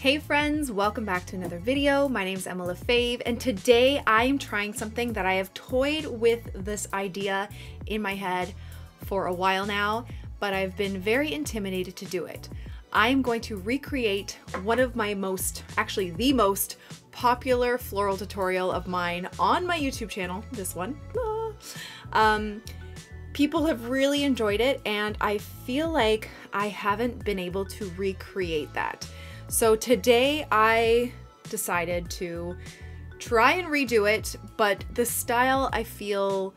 Hey friends, welcome back to another video. My name is Emma Lefebvre, and today I am trying something that I have toyed with this idea in my head for a while now, but I've been very intimidated to do it. I am going to recreate one of my most, actually the most popular floral tutorial of mine on my YouTube channel, this one. Ah. Um, people have really enjoyed it and I feel like I haven't been able to recreate that. So today I decided to try and redo it, but the style I feel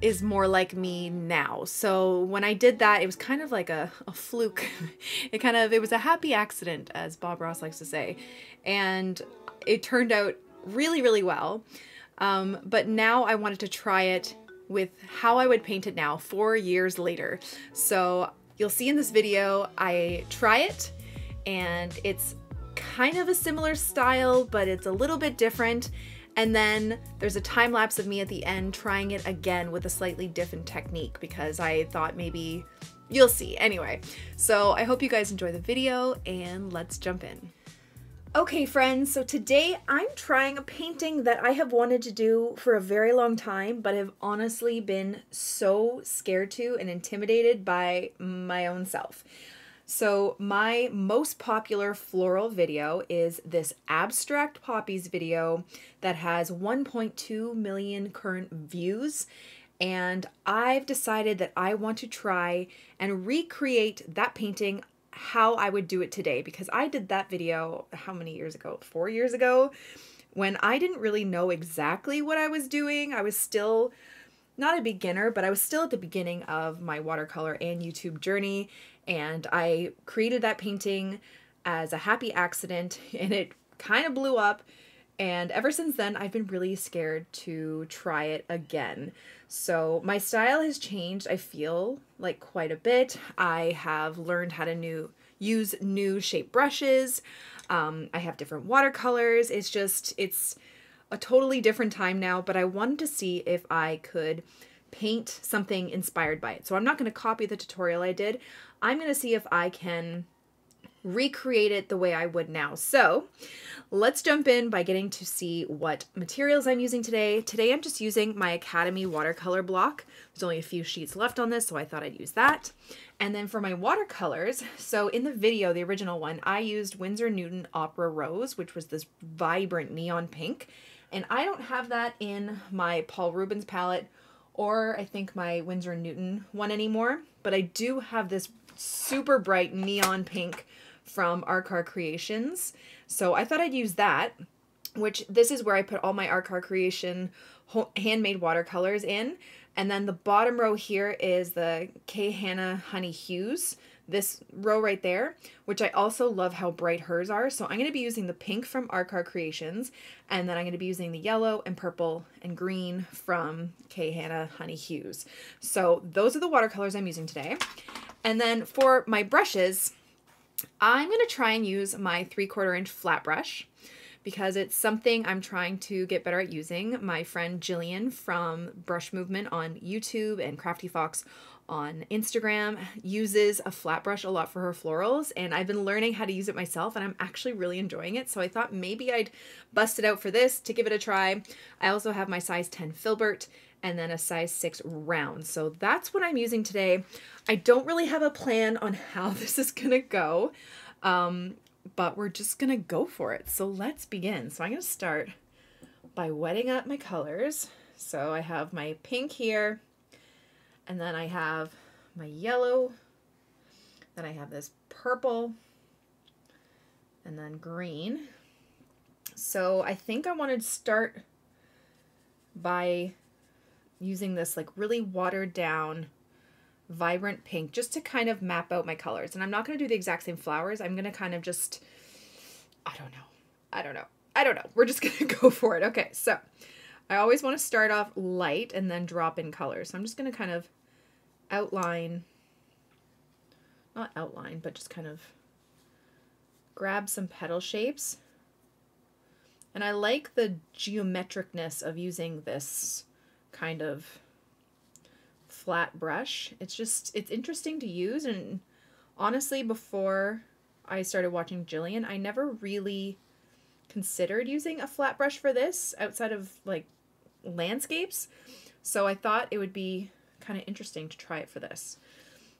is more like me now. So when I did that, it was kind of like a, a fluke. it kind of, it was a happy accident, as Bob Ross likes to say. And it turned out really, really well. Um, but now I wanted to try it with how I would paint it now, four years later. So you'll see in this video, I try it and it's kind of a similar style, but it's a little bit different. And then there's a time lapse of me at the end trying it again with a slightly different technique because I thought maybe you'll see. Anyway, so I hope you guys enjoy the video and let's jump in. Okay friends, so today I'm trying a painting that I have wanted to do for a very long time, but have honestly been so scared to and intimidated by my own self. So my most popular floral video is this abstract poppies video that has 1.2 million current views and I've decided that I want to try and recreate that painting how I would do it today because I did that video how many years ago? 4 years ago when I didn't really know exactly what I was doing. I was still not a beginner, but I was still at the beginning of my watercolor and YouTube journey and I created that painting as a happy accident and it kind of blew up and ever since then I've been really scared to try it again. So my style has changed, I feel like quite a bit. I have learned how to new use new shape brushes. Um, I have different watercolors. It's just it's a totally different time now, but I wanted to see if I could paint something inspired by it. So I'm not going to copy the tutorial I did. I'm going to see if I can recreate it the way I would now. So let's jump in by getting to see what materials I'm using today. Today I'm just using my Academy watercolor block. There's only a few sheets left on this, so I thought I'd use that. And then for my watercolors, so in the video, the original one, I used Winsor Newton Opera Rose, which was this vibrant neon pink. And I don't have that in my Paul Rubens palette or I think my Winsor Newton one anymore, but I do have this super bright neon pink from Arkaar Creations. So I thought I'd use that, which this is where I put all my Arkaar Creation handmade watercolors in. And then the bottom row here is the Khannah Honey Hues this row right there, which I also love how bright hers are. So I'm going to be using the pink from Arkaar Creations, and then I'm going to be using the yellow and purple and green from Khannah Honey Hues. So those are the watercolors I'm using today. And then for my brushes, I'm going to try and use my 3 quarter inch flat brush because it's something I'm trying to get better at using. My friend Jillian from Brush Movement on YouTube and Crafty Fox on Instagram uses a flat brush a lot for her florals and I've been learning how to use it myself and I'm actually really enjoying it so I thought maybe I'd bust it out for this to give it a try. I also have my size 10 filbert and then a size 6 round so that's what I'm using today. I don't really have a plan on how this is gonna go um, but we're just gonna go for it so let's begin. So I'm gonna start by wetting up my colors. So I have my pink here and then I have my yellow. Then I have this purple. And then green. So I think I wanted to start by using this like really watered down vibrant pink just to kind of map out my colors. And I'm not going to do the exact same flowers. I'm going to kind of just, I don't know. I don't know. I don't know. We're just going to go for it. Okay, so I always want to start off light and then drop in colors. So I'm just going to kind of outline, not outline, but just kind of grab some petal shapes. And I like the geometricness of using this kind of flat brush. It's just, it's interesting to use and honestly before I started watching Jillian, I never really considered using a flat brush for this outside of like landscapes. So I thought it would be kind of interesting to try it for this.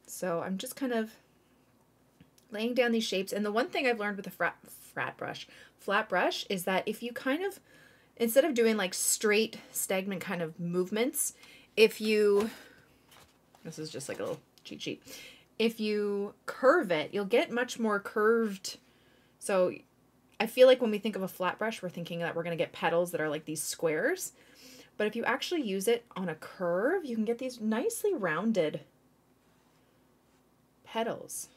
So I'm just kind of laying down these shapes. And the one thing I've learned with a flat, flat brush, flat brush, is that if you kind of, instead of doing like straight stagnant kind of movements, if you, this is just like a little cheat sheet, if you curve it, you'll get much more curved. So I feel like when we think of a flat brush, we're thinking that we're going to get petals that are like these squares. But if you actually use it on a curve, you can get these nicely rounded petals.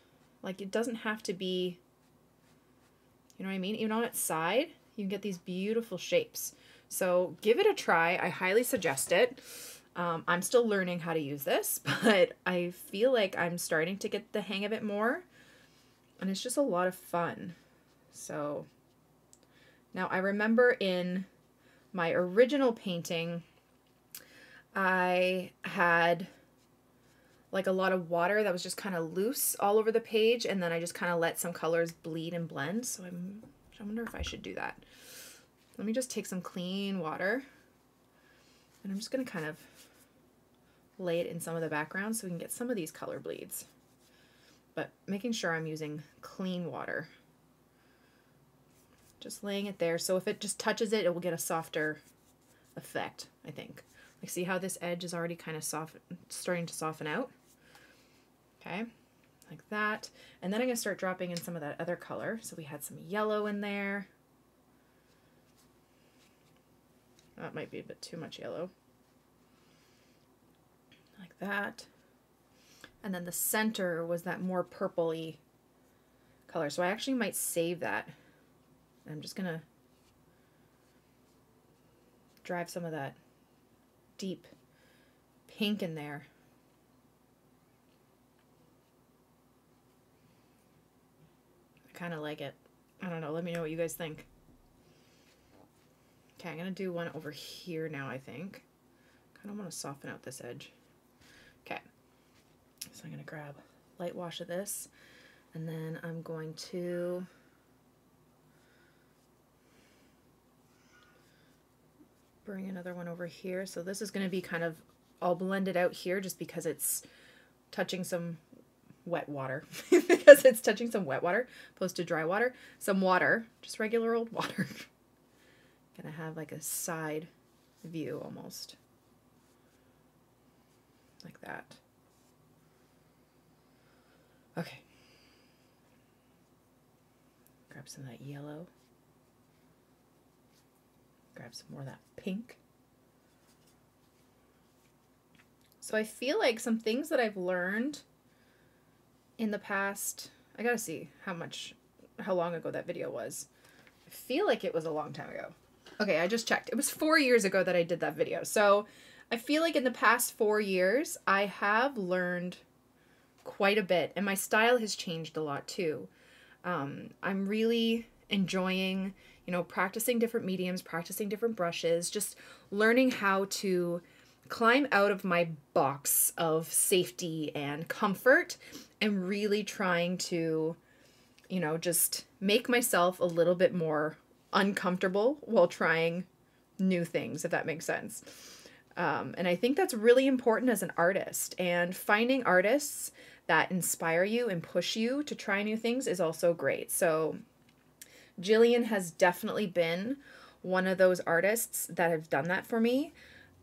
Like it doesn't have to be, you know what I mean? Even on its side, you can get these beautiful shapes. So give it a try. I highly suggest it. Um, I'm still learning how to use this, but I feel like I'm starting to get the hang of it more. And it's just a lot of fun. So now I remember in my original painting, I had like a lot of water that was just kind of loose all over the page and then I just kind of let some colors bleed and blend. So I'm, I wonder if I should do that. Let me just take some clean water and I'm just going to kind of lay it in some of the background so we can get some of these color bleeds. But making sure I'm using clean water. Just laying it there. So if it just touches it, it will get a softer effect, I think. Like see how this edge is already kind of soft, starting to soften out? Okay, like that. And then I'm to start dropping in some of that other color. So we had some yellow in there. That might be a bit too much yellow. Like that. And then the center was that more purpley color. So I actually might save that. I'm just going to drive some of that deep pink in there. I kind of like it. I don't know. Let me know what you guys think. Okay, I'm going to do one over here now, I think. kind of want to soften out this edge. Okay. So I'm going to grab light wash of this, and then I'm going to bring another one over here. So this is going to be kind of all blended out here just because it's touching some wet water because it's touching some wet water opposed to dry water. Some water, just regular old water. Gonna have like a side view almost. Like that. Okay. Grab some of that yellow. Grab some more of that pink. So I feel like some things that I've learned in the past, I gotta see how much, how long ago that video was. I feel like it was a long time ago. Okay, I just checked. It was four years ago that I did that video. So I feel like in the past four years, I have learned quite a bit, and my style has changed a lot too. Um, I'm really enjoying, you know, practicing different mediums, practicing different brushes, just learning how to climb out of my box of safety and comfort and really trying to, you know, just make myself a little bit more uncomfortable while trying new things, if that makes sense. Um, and I think that's really important as an artist. And finding artists that inspire you and push you to try new things is also great. So, Jillian has definitely been one of those artists that have done that for me.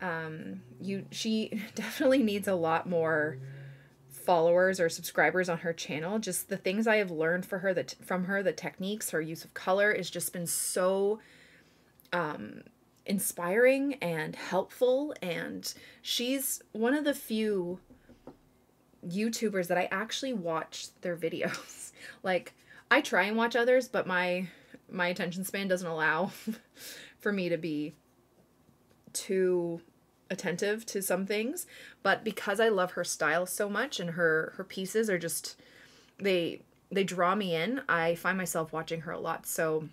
Um, you, she definitely needs a lot more followers or subscribers on her channel. Just the things I have learned for her that from her, the techniques, her use of color has just been so um, inspiring and helpful. And she's one of the few YouTubers that I actually watch their videos. like I try and watch others, but my my attention span doesn't allow for me to be too attentive to some things, but because I love her style so much and her her pieces are just they they draw me in, I find myself watching her a lot. So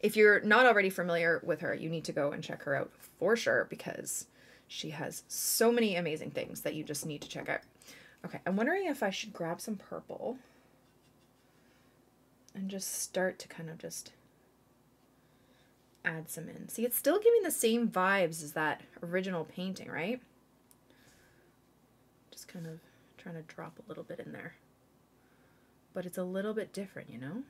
if you're not already familiar with her, you need to go and check her out for sure because she has so many amazing things that you just need to check out. Okay, I'm wondering if I should grab some purple and just start to kind of just add some in. See, it's still giving the same vibes as that original painting, right? Just kind of trying to drop a little bit in there. But it's a little bit different, you know?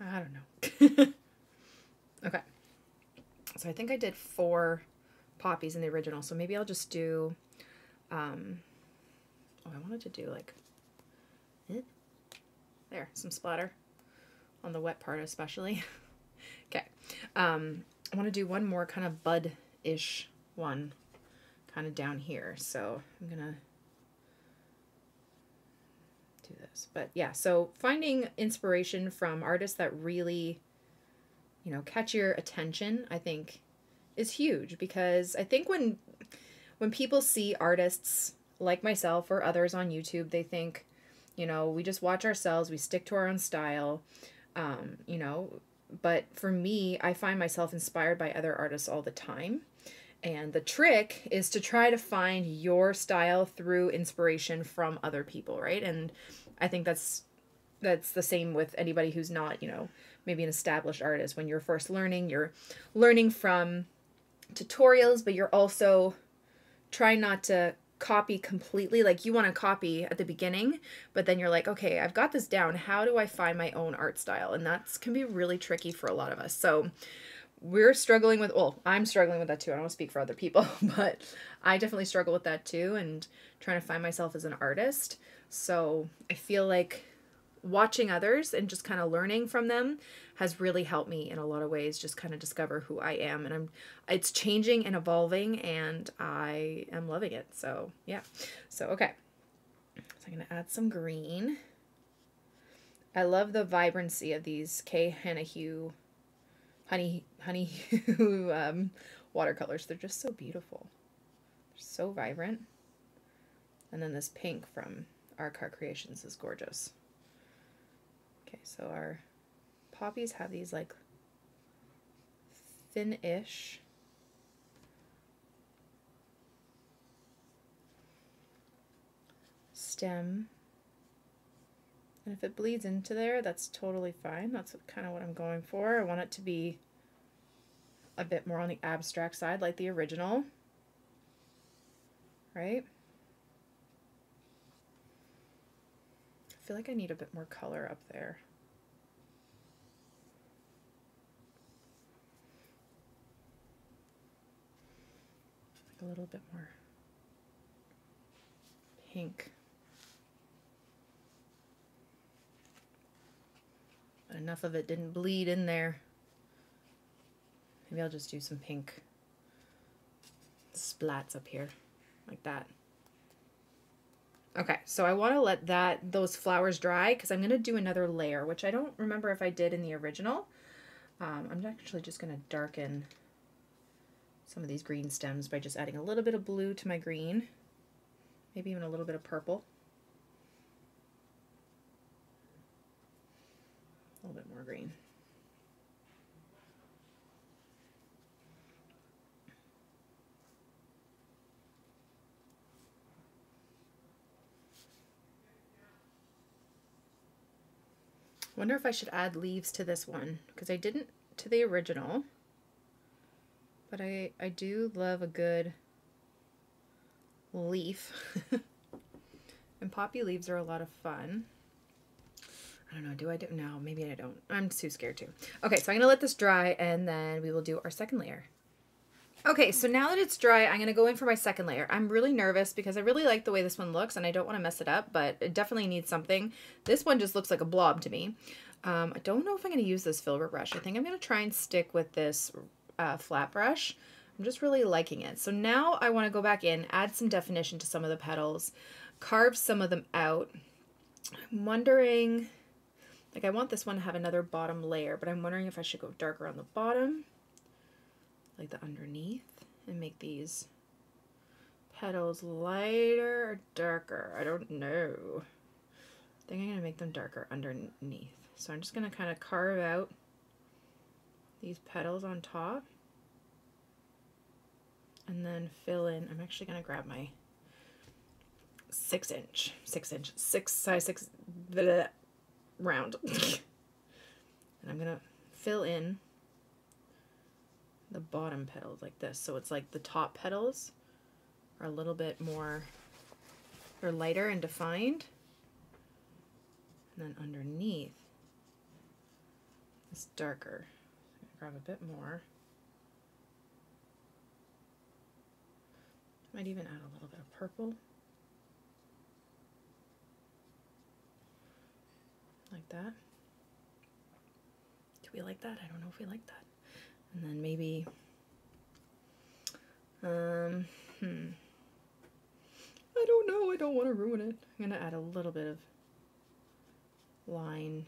I don't know. So I think I did four poppies in the original. So maybe I'll just do, um, oh, I wanted to do like, eh, there, some splatter on the wet part especially. okay. Um, I want to do one more kind of bud-ish one kind of down here. So I'm going to do this. But yeah, so finding inspiration from artists that really, you know, catch your attention, I think is huge because I think when when people see artists like myself or others on YouTube, they think, you know, we just watch ourselves, we stick to our own style, um, you know. But for me, I find myself inspired by other artists all the time. And the trick is to try to find your style through inspiration from other people, right? And I think that's that's the same with anybody who's not, you know, maybe an established artist. When you're first learning, you're learning from tutorials, but you're also trying not to copy completely. Like you want to copy at the beginning, but then you're like, okay, I've got this down. How do I find my own art style? And that's can be really tricky for a lot of us. So we're struggling with well i'm struggling with that too i don't speak for other people but i definitely struggle with that too and trying to find myself as an artist so i feel like watching others and just kind of learning from them has really helped me in a lot of ways just kind of discover who i am and i'm it's changing and evolving and i am loving it so yeah so okay so i'm going to add some green i love the vibrancy of these Kay Hanahue honey honey um, watercolors. They're just so beautiful. They're so vibrant. And then this pink from Arkaar Creations is gorgeous. Okay, so our poppies have these like thin-ish stem and if it bleeds into there, that's totally fine. That's kind of what I'm going for. I want it to be a bit more on the abstract side, like the original. Right? I feel like I need a bit more color up there. A little bit more pink. enough of it didn't bleed in there. Maybe I'll just do some pink splats up here, like that. Okay, so I want to let that those flowers dry because I'm going to do another layer, which I don't remember if I did in the original. Um, I'm actually just going to darken some of these green stems by just adding a little bit of blue to my green, maybe even a little bit of purple. a little bit more green. wonder if I should add leaves to this one because I didn't to the original but I I do love a good leaf and poppy leaves are a lot of fun I don't know. Do I do? No, maybe I don't. I'm too scared to. Okay, so I'm going to let this dry and then we will do our second layer. Okay, so now that it's dry, I'm going to go in for my second layer. I'm really nervous because I really like the way this one looks and I don't want to mess it up, but it definitely needs something. This one just looks like a blob to me. Um, I don't know if I'm going to use this filbert brush. I think I'm going to try and stick with this uh, flat brush. I'm just really liking it. So now I want to go back in, add some definition to some of the petals, carve some of them out. I'm wondering like I want this one to have another bottom layer, but I'm wondering if I should go darker on the bottom, like the underneath, and make these petals lighter or darker. I don't know. I think I'm going to make them darker underneath. So I'm just going to kind of carve out these petals on top. and then fill in. I'm actually going to grab my six inch, six inch, six size six bleh, round. and I'm going to fill in the bottom petals like this. So it's like the top petals are a little bit more, they're lighter and defined. And then underneath, it's darker. Grab a bit more. Might even add a little bit of purple. Like that. Do we like that? I don't know if we like that. And then maybe, um, hmm. I don't know. I don't want to ruin it. I'm going to add a little bit of line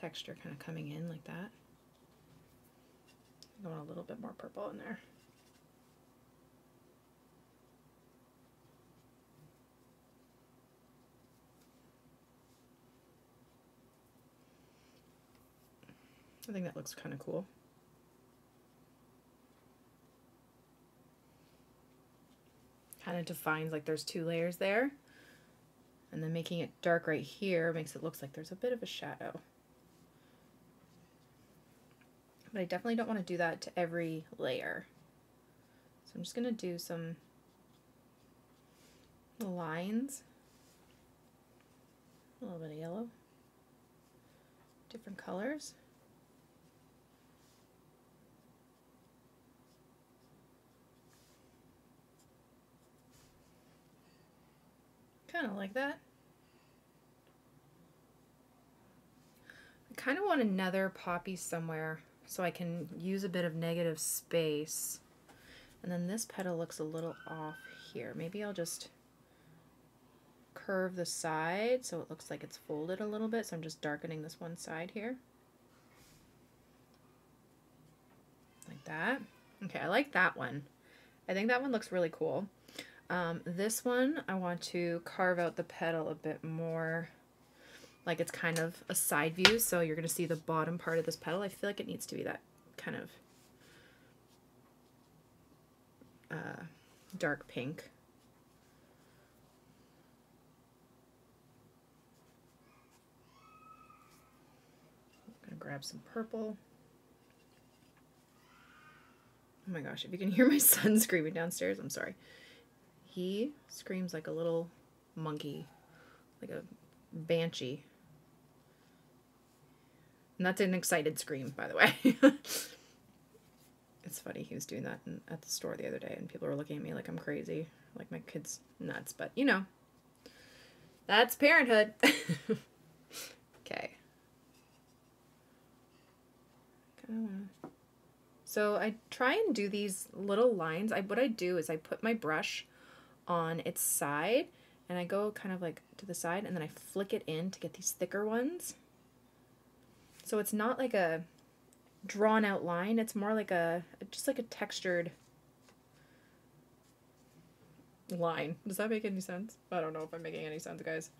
texture kind of coming in like that. I want a little bit more purple in there. I think that looks kind of cool. Kind of defines like there's two layers there. And then making it dark right here makes it look like there's a bit of a shadow. But I definitely don't want to do that to every layer. So I'm just going to do some lines. A little bit of yellow. Different colors. Kind of like that. I kind of want another poppy somewhere so I can use a bit of negative space. And then this petal looks a little off here. Maybe I'll just curve the side so it looks like it's folded a little bit. So I'm just darkening this one side here. Like that. Okay, I like that one. I think that one looks really cool. Um, this one, I want to carve out the petal a bit more like it's kind of a side view. So you're going to see the bottom part of this petal. I feel like it needs to be that kind of uh, dark pink. I'm going to grab some purple. Oh my gosh, if you can hear my son screaming downstairs, I'm sorry. He screams like a little monkey, like a banshee. And that's an excited scream, by the way. it's funny, he was doing that in, at the store the other day, and people were looking at me like I'm crazy, like my kid's nuts, but you know, that's parenthood. okay. So I try and do these little lines. I what I do is I put my brush on its side and I go kind of like to the side and then I flick it in to get these thicker ones. So it's not like a drawn out line, it's more like a, just like a textured line. Does that make any sense? I don't know if I'm making any sense, guys.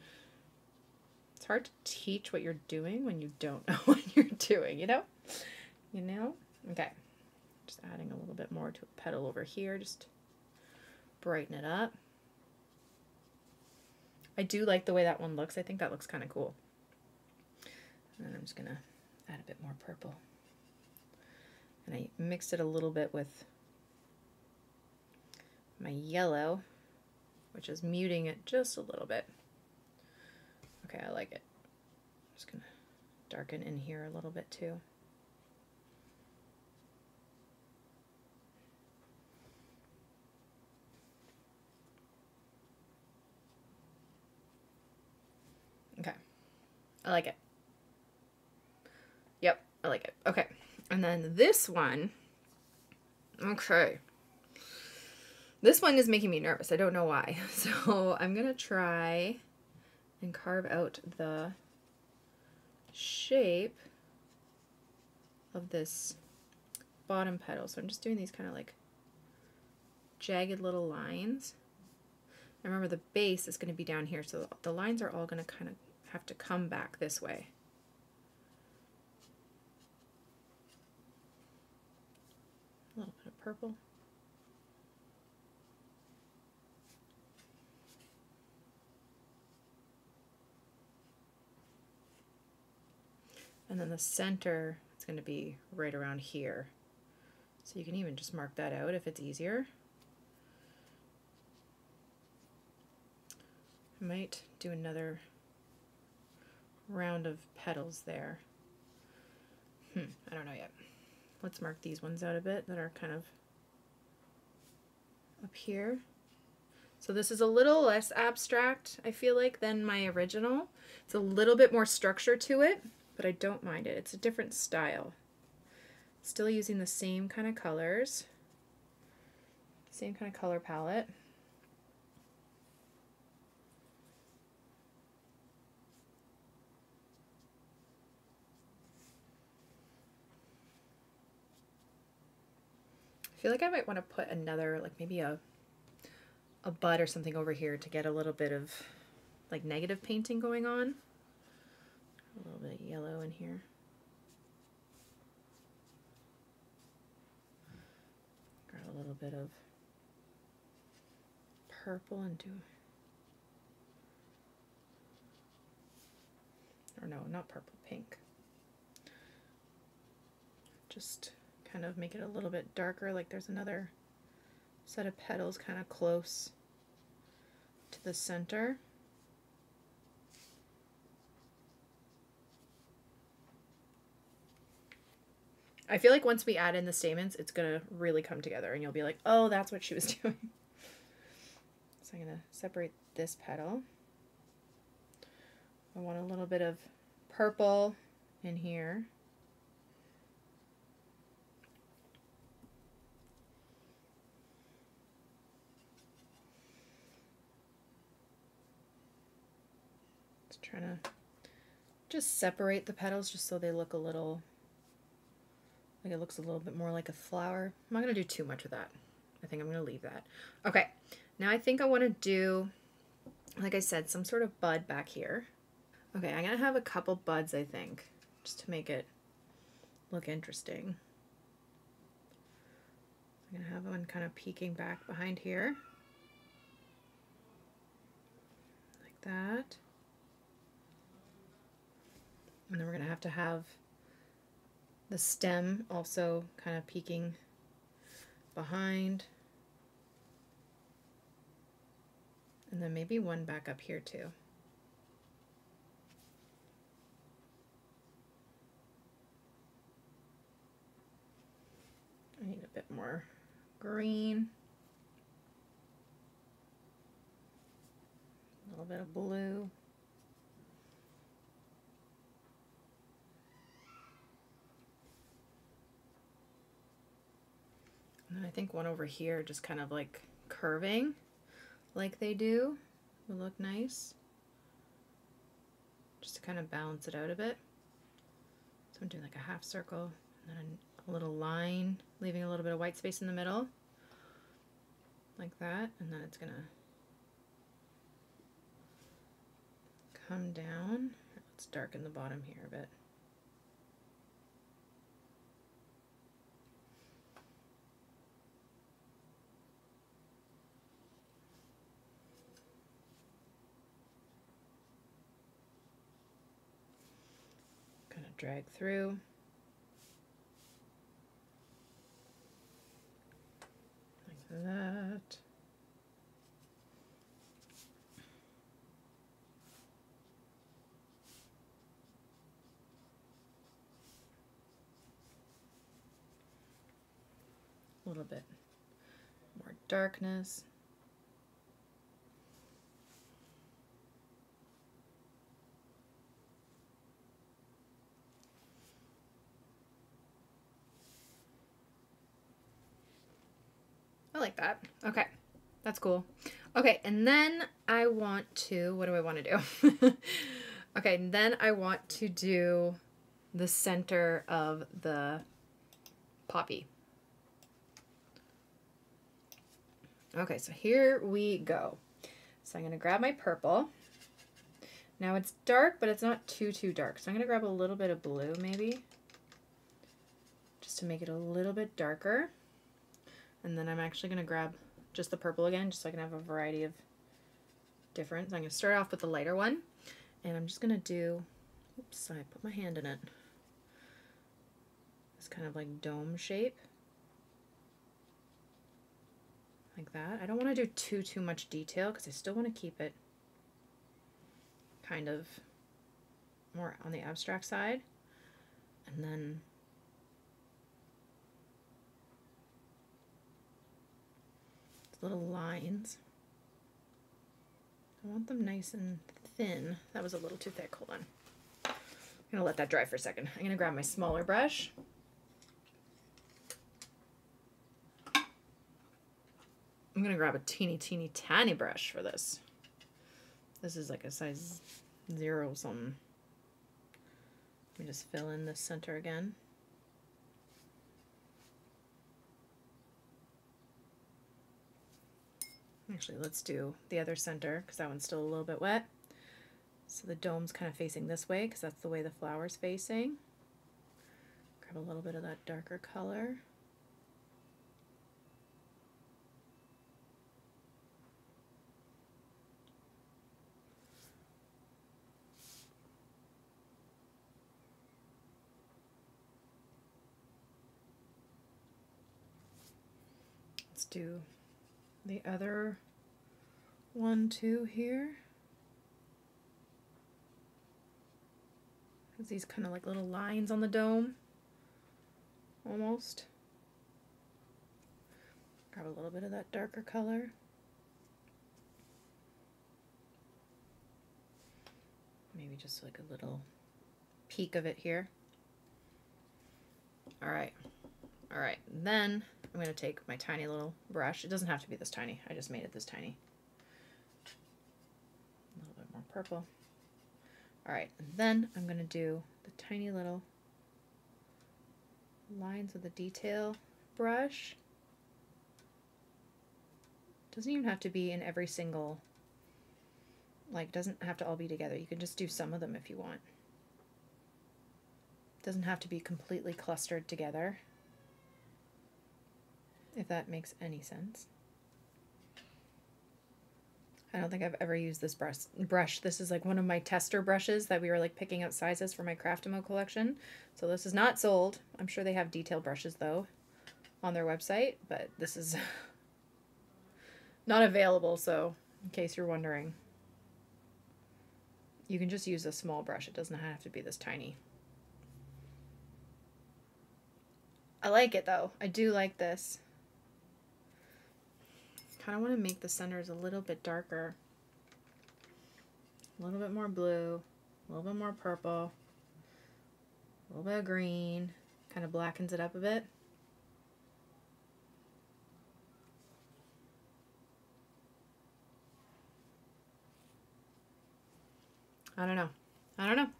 It's hard to teach what you're doing when you don't know what you're doing, you know? You know? Okay. Just adding a little bit more to a petal over here, just brighten it up. I do like the way that one looks. I think that looks kind of cool. And then I'm just going to add a bit more purple. And I mixed it a little bit with my yellow, which is muting it just a little bit. Okay, I like it. I'm just to darken in here a little bit too. Okay, I like it. I like it. Okay. And then this one, okay. This one is making me nervous. I don't know why. So I'm going to try and carve out the shape of this bottom petal. So I'm just doing these kind of like jagged little lines. And remember the base is going to be down here, so the lines are all going to kind of have to come back this way. little bit of purple. And then the center, it's going to be right around here. So you can even just mark that out if it's easier. I might do another round of petals there. Hmm, I don't know yet. Let's mark these ones out a bit that are kind of up here. So this is a little less abstract, I feel like, than my original. It's a little bit more structure to it, but I don't mind it. It's a different style. Still using the same kind of colors, same kind of color palette. Feel like I might want to put another, like maybe a, a bud or something over here to get a little bit of like negative painting going on. A little bit of yellow in here. Grab a little bit of purple and do, or no, not purple, pink. Just kind of make it a little bit darker, like there's another set of petals kind of close to the center. I feel like once we add in the stamens, it's going to really come together and you'll be like, oh, that's what she was doing. So I'm going to separate this petal. I want a little bit of purple in here. Trying to just separate the petals just so they look a little, like it looks a little bit more like a flower. I'm not going to do too much of that. I think I'm going to leave that. Okay, now I think I want to do, like I said, some sort of bud back here. Okay, I'm going to have a couple buds, I think, just to make it look interesting. I'm going to have one kind of peeking back behind here. Like that. And then we're going to have to have the stem also kind of peeking behind. And then maybe one back up here too. I need a bit more green. A little bit of blue. I think one over here just kind of like curving like they do will look nice. Just to kind of balance it out a bit. So I'm doing like a half circle and then a little line, leaving a little bit of white space in the middle. Like that. And then it's going to come down. Let's darken the bottom here a bit. Drag through. Like that. A little bit more darkness. I like that. Okay, that's cool. Okay, and then I want to, what do I want to do? okay, then I want to do the center of the poppy. Okay, so here we go. So I'm going to grab my purple. Now it's dark, but it's not too, too dark. So I'm going to grab a little bit of blue maybe, just to make it a little bit darker. And then I'm actually going to grab just the purple again, just so I can have a variety of different. So I'm going to start off with the lighter one. And I'm just going to do, oops, I put my hand in it. This kind of like dome shape. Like that. I don't want to do too, too much detail because I still want to keep it kind of more on the abstract side. And then little lines. I want them nice and thin. That was a little too thick. Hold on. I'm going to let that dry for a second. I'm going to grab my smaller brush. I'm going to grab a teeny, teeny, tiny brush for this. This is like a size zero something. Let me just fill in the center again. Actually, let's do the other center because that one's still a little bit wet. So the dome's kind of facing this way because that's the way the flower's facing. Grab a little bit of that darker color. Let's do the other one too here. Has these kind of like little lines on the dome, almost. Grab a little bit of that darker color. Maybe just like a little peak of it here. All right. All right. Then I'm going to take my tiny little brush. It doesn't have to be this tiny. I just made it this tiny. A little bit more purple. All right, and then I'm going to do the tiny little lines with the detail brush. Doesn't even have to be in every single, like doesn't have to all be together. You can just do some of them if you want. Doesn't have to be completely clustered together if that makes any sense. I don't think I've ever used this brush. brush. This is like one of my tester brushes that we were like picking out sizes for my Craftamo collection. So this is not sold. I'm sure they have detail brushes though on their website, but this is not available. So in case you're wondering, you can just use a small brush. It doesn't have to be this tiny. I like it though. I do like this kind of want to make the centers a little bit darker. A little bit more blue, a little bit more purple, a little bit of green, kind of blackens it up a bit. I don't know. I don't know.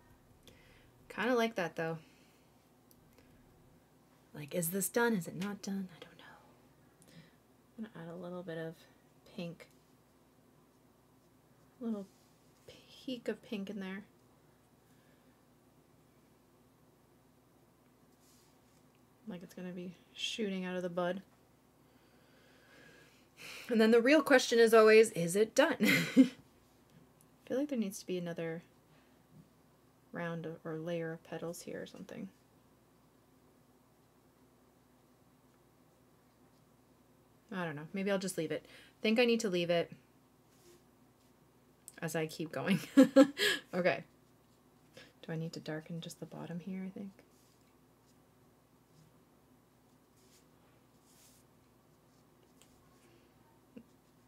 Kind of like that though. Like, is this done? Is it not done? I don't Going to add a little bit of pink. A little peak of pink in there. Like it's going to be shooting out of the bud. And then the real question is always, is it done? I feel like there needs to be another round or layer of petals here or something. I don't know. Maybe I'll just leave it. think I need to leave it as I keep going. okay. Do I need to darken just the bottom here, I think?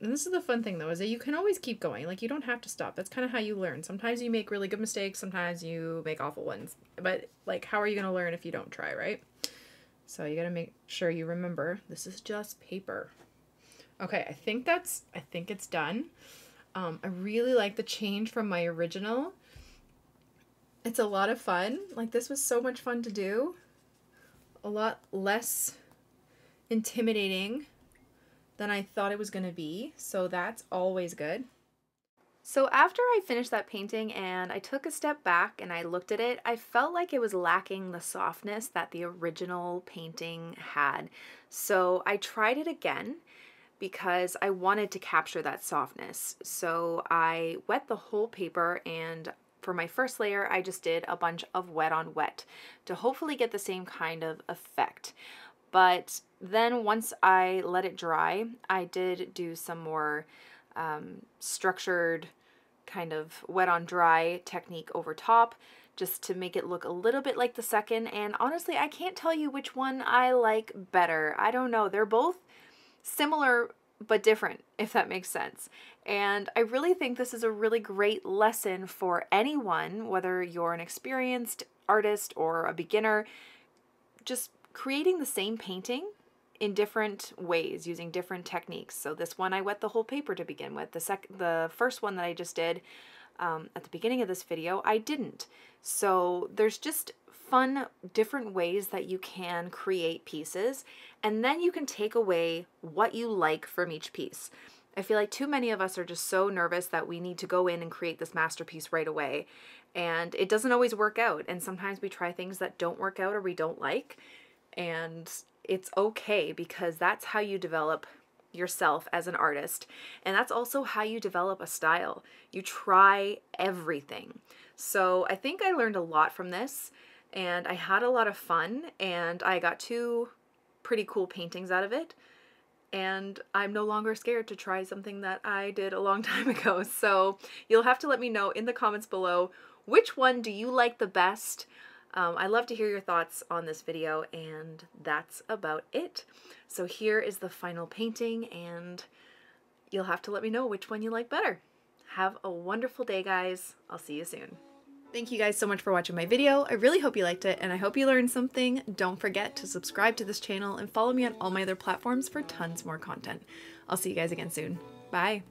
And this is the fun thing though, is that you can always keep going. Like you don't have to stop. That's kind of how you learn. Sometimes you make really good mistakes, sometimes you make awful ones. But like how are you going to learn if you don't try, right? So you got to make sure you remember this is just paper. Okay, I think that's, I think it's done. Um, I really like the change from my original. It's a lot of fun. Like this was so much fun to do. A lot less intimidating than I thought it was going to be. So that's always good. So after I finished that painting and I took a step back and I looked at it, I felt like it was lacking the softness that the original painting had. So I tried it again because I wanted to capture that softness. So I wet the whole paper and for my first layer, I just did a bunch of wet on wet to hopefully get the same kind of effect. But then once I let it dry, I did do some more um, structured kind of wet on dry technique over top just to make it look a little bit like the second. And honestly, I can't tell you which one I like better. I don't know. They're both similar but different, if that makes sense. And I really think this is a really great lesson for anyone, whether you're an experienced artist or a beginner, just creating the same painting in different ways using different techniques. So this one I wet the whole paper to begin with. The sec the first one that I just did um, at the beginning of this video, I didn't. So there's just fun different ways that you can create pieces and then you can take away what you like from each piece. I feel like too many of us are just so nervous that we need to go in and create this masterpiece right away. And it doesn't always work out. And sometimes we try things that don't work out or we don't like. And it's okay because that's how you develop yourself as an artist. And that's also how you develop a style. You try everything. So I think I learned a lot from this and I had a lot of fun and I got two pretty cool paintings out of it. And I'm no longer scared to try something that I did a long time ago. So you'll have to let me know in the comments below which one do you like the best? Um, I love to hear your thoughts on this video and that's about it. So here is the final painting and you'll have to let me know which one you like better. Have a wonderful day guys. I'll see you soon. Thank you guys so much for watching my video. I really hope you liked it and I hope you learned something. Don't forget to subscribe to this channel and follow me on all my other platforms for tons more content. I'll see you guys again soon. Bye.